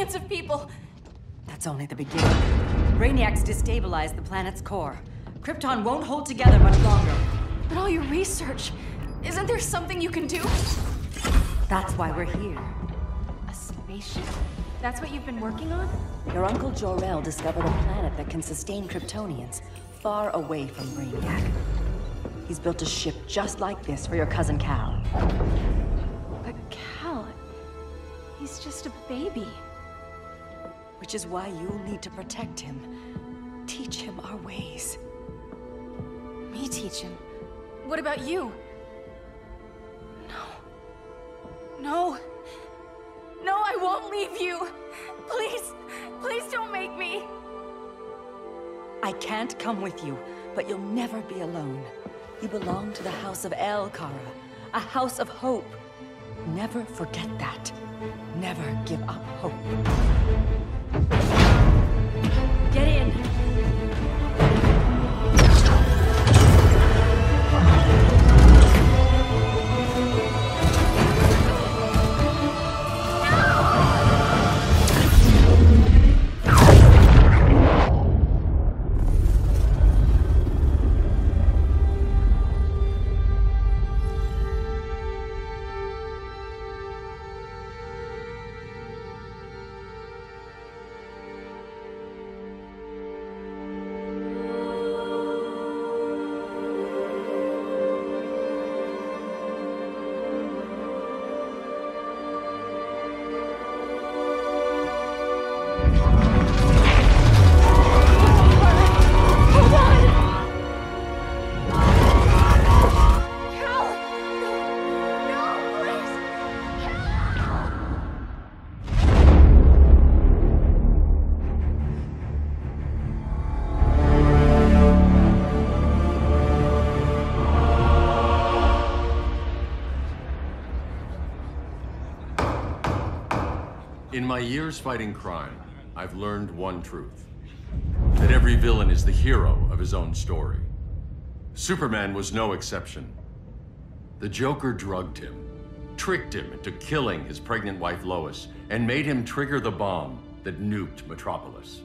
Millions of people. That's only the beginning. Brainiac's destabilized the planet's core. Krypton won't hold together much longer. But all your research, isn't there something you can do? That's why we're here. A spaceship? That's what you've been working on? Your uncle Jor-El discovered a planet that can sustain Kryptonians, far away from Brainiac. He's built a ship just like this for your cousin Kal. But Kal... He's just a baby. Which is why you'll need to protect him. Teach him our ways. Me teach him? What about you? No. No. No, I won't leave you. Please, please don't make me. I can't come with you, but you'll never be alone. You belong to the House of El, Kara. A house of hope. Never forget that. Never give up hope. Get in! My years fighting crime, I've learned one truth. That every villain is the hero of his own story. Superman was no exception. The Joker drugged him, tricked him into killing his pregnant wife Lois, and made him trigger the bomb that nuked Metropolis.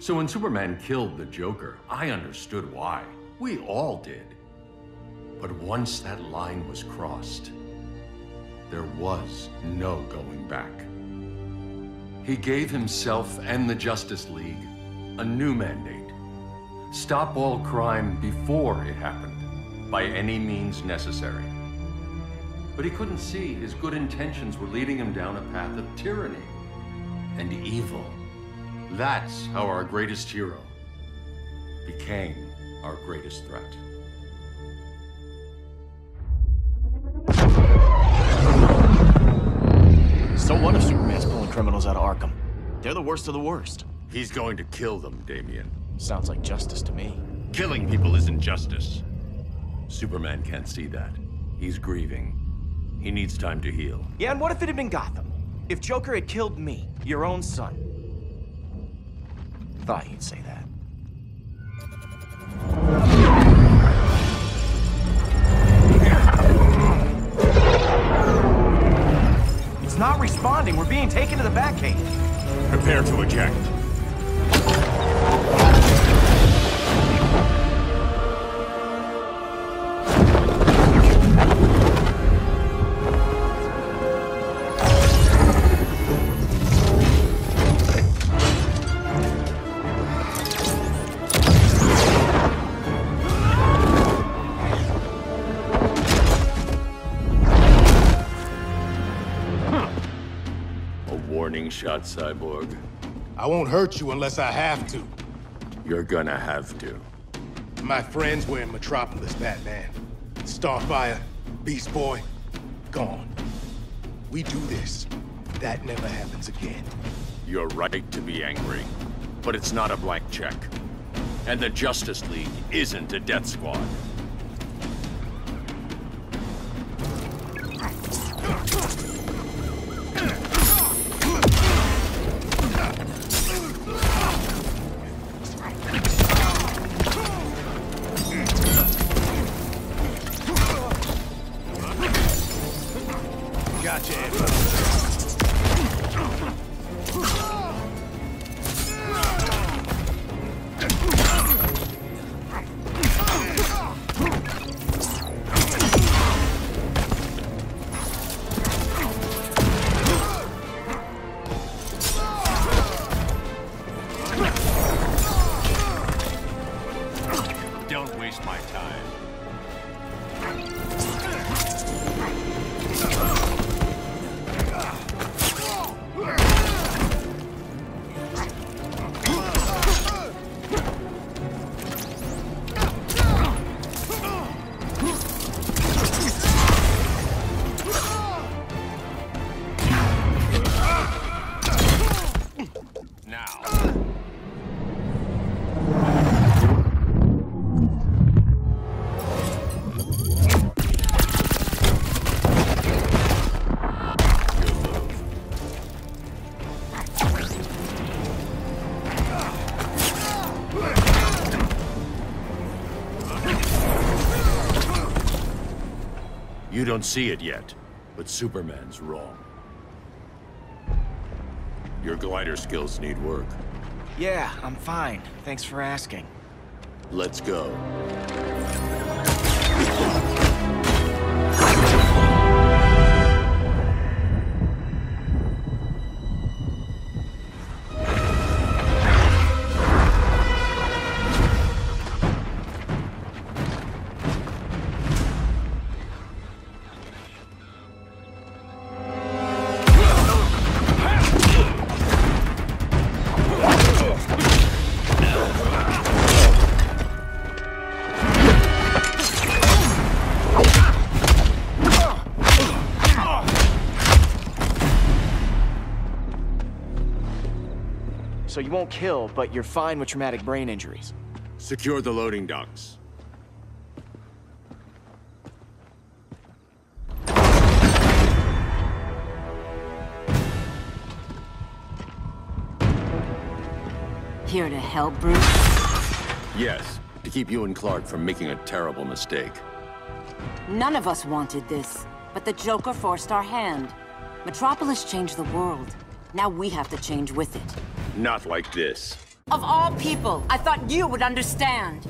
So when Superman killed the Joker, I understood why. We all did. But once that line was crossed, there was no going back. He gave himself and the Justice League a new mandate. Stop all crime before it happened, by any means necessary. But he couldn't see his good intentions were leading him down a path of tyranny and evil. That's how our greatest hero became our greatest threat. So what if Superman's pulling criminals out of Arkham? They're the worst of the worst. He's going to kill them, Damian. Sounds like justice to me. Killing people isn't justice. Superman can't see that. He's grieving. He needs time to heal. Yeah, and what if it had been Gotham? If Joker had killed me, your own son? Thought you'd say that. Not responding. We're being taken to the Batcave. Prepare to eject. Shot, Cyborg. I won't hurt you unless I have to. You're gonna have to. My friends were in Metropolis, Batman. Starfire, Beast Boy, gone. We do this. That never happens again. You're right to be angry, but it's not a blank check. And the Justice League isn't a death squad. Don't see it yet, but Superman's wrong. Your glider skills need work. Yeah, I'm fine. Thanks for asking. Let's go. So you won't kill, but you're fine with traumatic brain injuries. Secure the loading docks. Here to help, Bruce? Yes, to keep you and Clark from making a terrible mistake. None of us wanted this, but the Joker forced our hand. Metropolis changed the world. Now we have to change with it. Not like this. Of all people, I thought you would understand.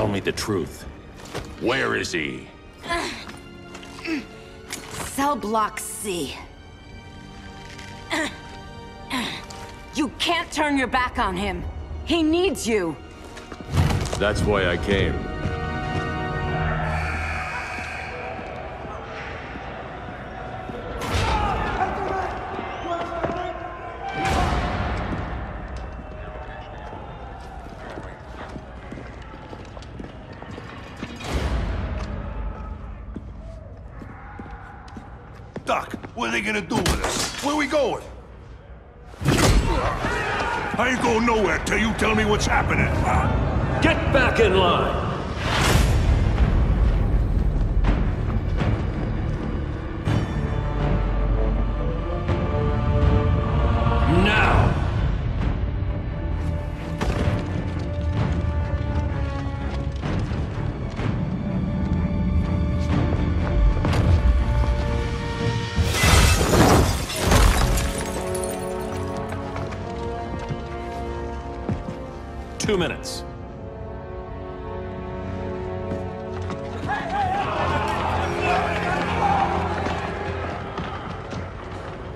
Tell me the truth. Where is he? Cell Block C. You can't turn your back on him. He needs you. That's why I came. Stuck. What are they gonna do with us? Where we going? I ain't going nowhere till you tell me what's happening. Get back in line! Minutes.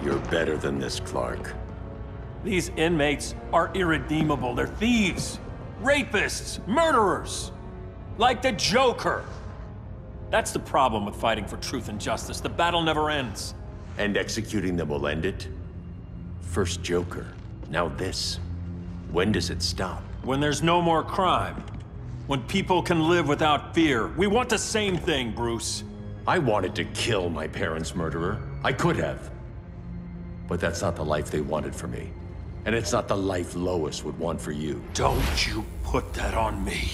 You're better than this, Clark. These inmates are irredeemable. They're thieves, rapists, murderers. Like the Joker. That's the problem with fighting for truth and justice. The battle never ends. And executing them will end it? First Joker, now this. When does it stop? When there's no more crime. When people can live without fear. We want the same thing, Bruce. I wanted to kill my parents' murderer. I could have. But that's not the life they wanted for me. And it's not the life Lois would want for you. Don't you put that on me.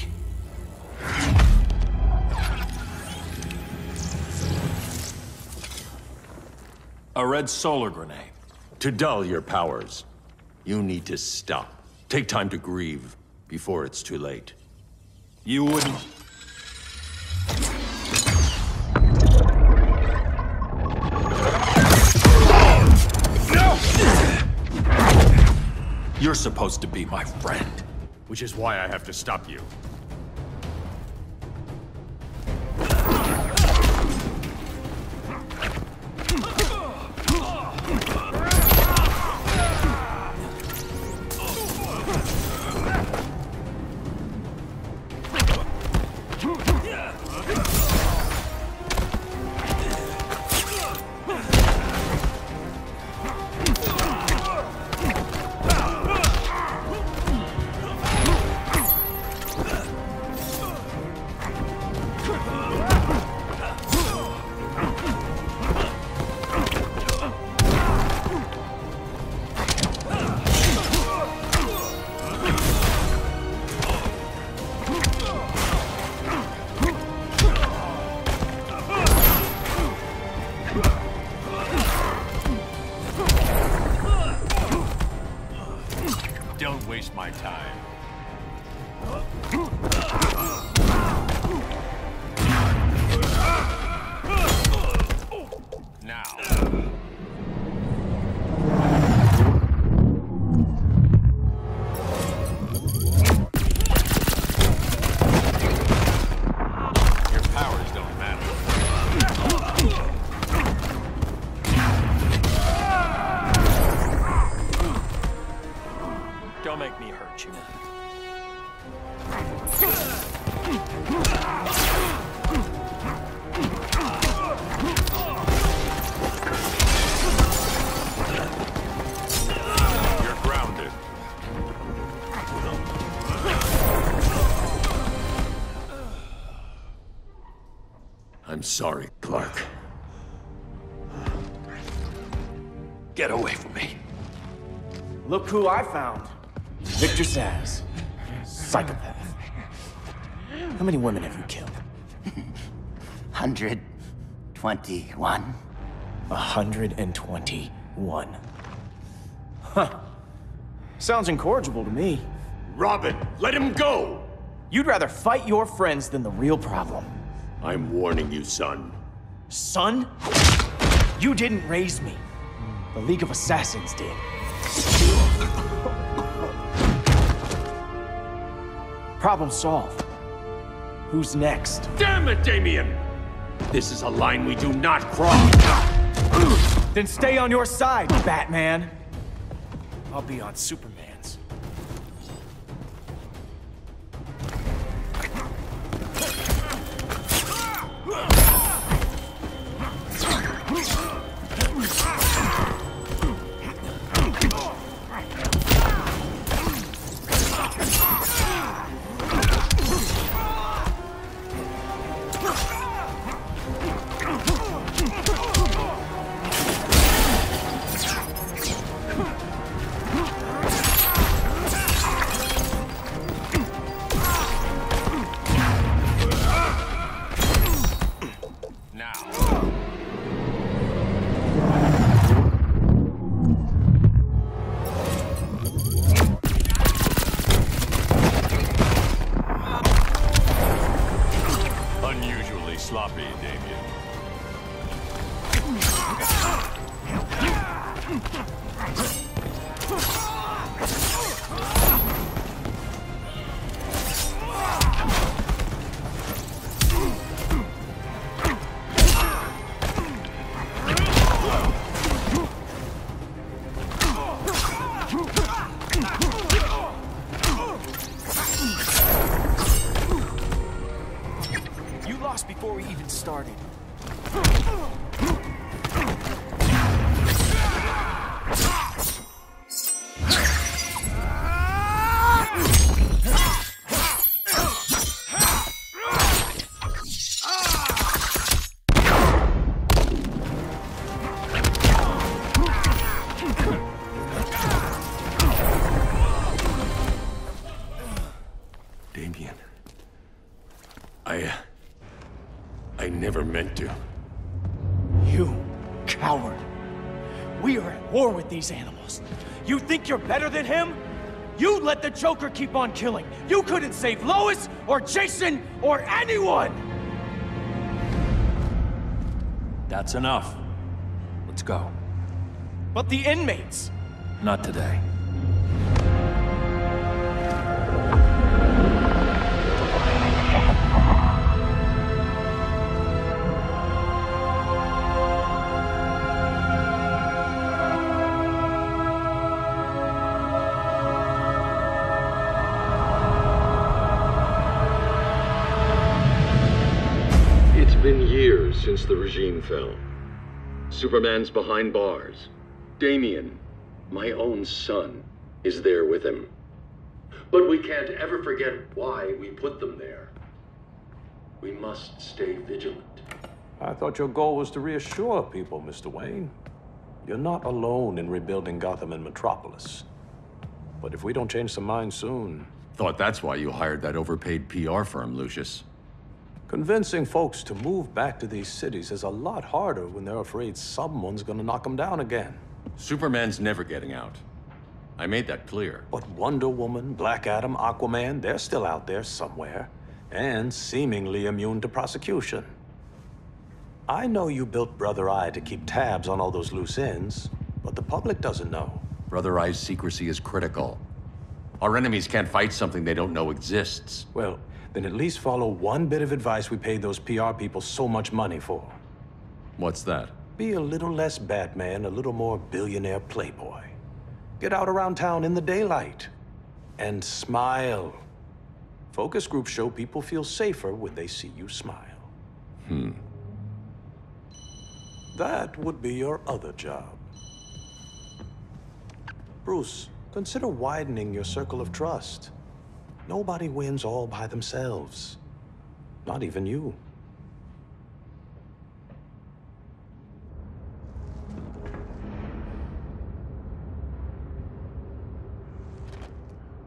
A red solar grenade. To dull your powers, you need to stop. Take time to grieve before it's too late. You wouldn't... You're supposed to be my friend. Which is why I have to stop you. Sorry, Clark. Get away from me. Look who I found. Victor Zsasz. Psychopath. How many women have you killed? 121. 121. Huh. Sounds incorrigible to me. Robin, let him go! You'd rather fight your friends than the real problem. I'm warning you, son. Son? You didn't raise me. The League of Assassins did. Problem solved. Who's next? Damn it, Damian! This is a line we do not cross. Then stay on your side, Batman. I'll be on Superman's. I. uh, I never meant to. You coward. We are at war with these animals. You think you're better than him? You let the Joker keep on killing. You couldn't save Lois or Jason or anyone! That's enough. Let's go. But the inmates. Not today. Years since the regime fell. Superman's behind bars. Damian, my own son, is there with him. But we can't ever forget why we put them there. We must stay vigilant. I thought your goal was to reassure people, Mr. Wayne. You're not alone in rebuilding Gotham and Metropolis. But if we don't change some minds soon, Thought that's why you hired that overpaid PR firm, Lucius. Convincing folks to move back to these cities is a lot harder when they're afraid someone's gonna knock them down again. Superman's never getting out. I made that clear. But Wonder Woman, Black Adam, Aquaman, they're still out there somewhere, and seemingly immune to prosecution. I know you built Brother Eye to keep tabs on all those loose ends, but the public doesn't know. Brother Eye's secrecy is critical. Our enemies can't fight something they don't know exists. Well, then at least follow one bit of advice we paid those PR people so much money for. What's that? Be a little less Batman, a little more billionaire playboy. Get out around town in the daylight. And smile. Focus groups show people feel safer when they see you smile. Hmm. That would be your other job. Bruce, consider widening your circle of trust. Nobody wins all by themselves. Not even you.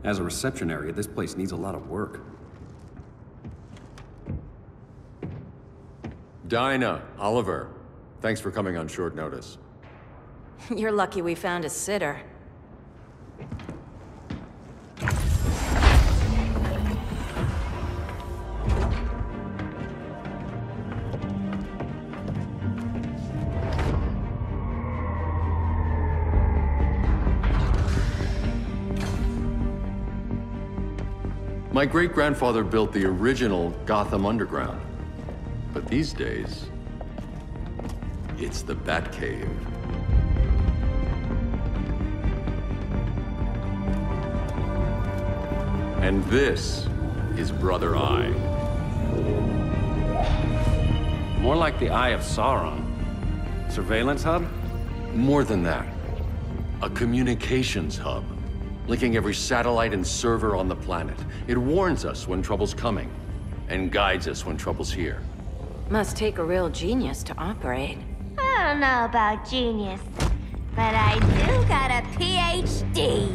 As a reception area, this place needs a lot of work. Dinah, Oliver, thanks for coming on short notice. You're lucky we found a sitter. My great grandfather built the original Gotham Underground. But these days, it's the Batcave. And this is Brother Eye. More like the Eye of Sauron. Surveillance hub? More than that, a communications hub, linking every satellite and server on the planet. It warns us when trouble's coming, and guides us when trouble's here. Must take a real genius to operate. I don't know about genius, but I do got a PhD.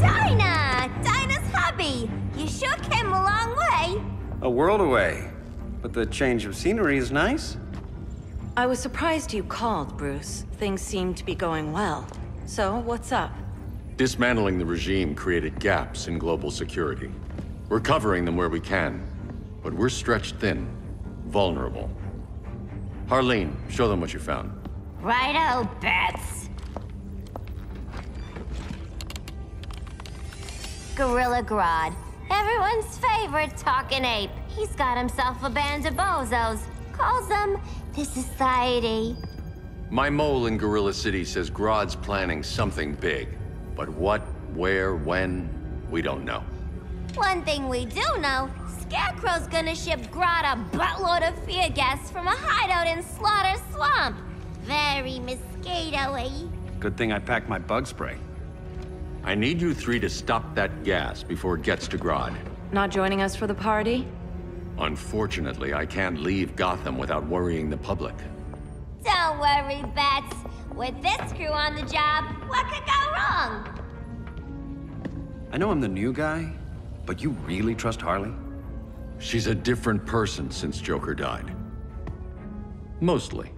Dinah! Dinah's hubby! You sure came a long way. A world away. but the change of scenery is nice. I was surprised you called, Bruce. Things seem to be going well. So, what's up? Dismantling the regime created gaps in global security. We're covering them where we can, but we're stretched thin, vulnerable. Harleen, show them what you found. Righto, Bats. Gorilla Grodd. Everyone's favorite talking ape. He's got himself a band of bozos. Calls them the Society. My mole in Gorilla City says Grodd's planning something big. But what, where, when, we don't know. One thing we do know, Scarecrow's gonna ship Grodd a buttload of fear gas from a hideout in Slaughter Swamp. Very mosquito-y. Good thing I packed my bug spray. I need you three to stop that gas before it gets to Grodd. Not joining us for the party? Unfortunately, I can't leave Gotham without worrying the public. Don't worry, Bats. With this crew on the job, what could go wrong? I know I'm the new guy, but you really trust Harley? She's a different person since Joker died. Mostly.